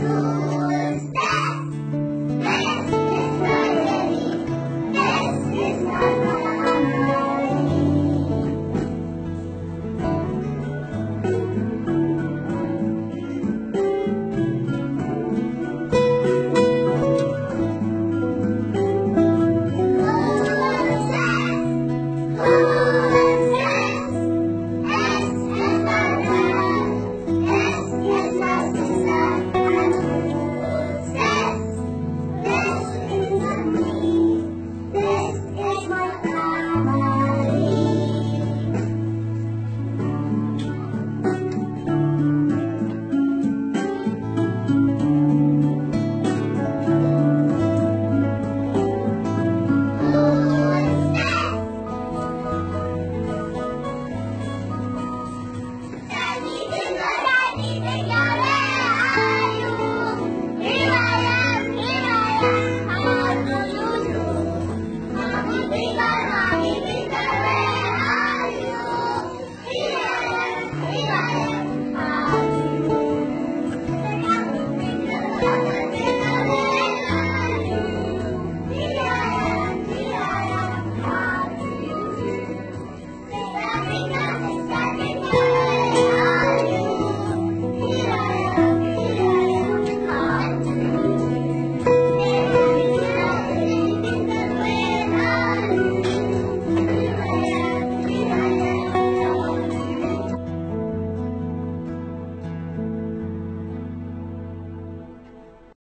you.